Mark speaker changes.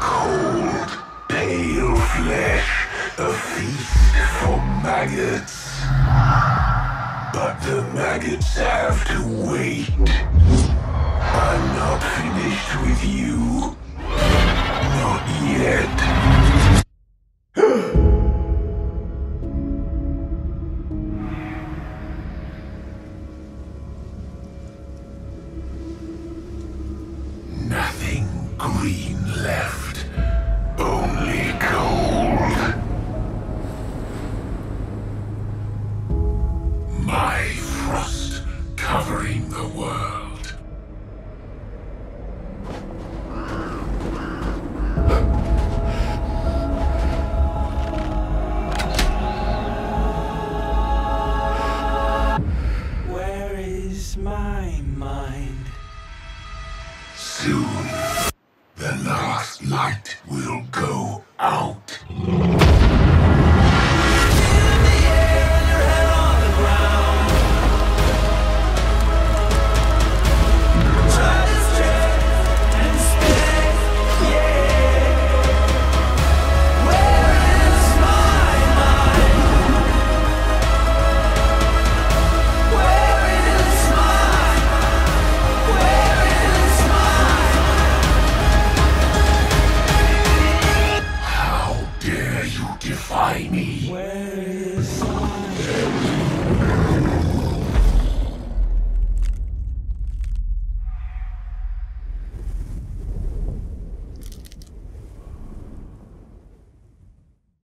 Speaker 1: Cold, pale flesh, a feast for maggots. But the maggots have to wait. Green left. Only gold. My frost covering the world.
Speaker 2: Where is my mind?
Speaker 1: Soon, Light will go out. Where is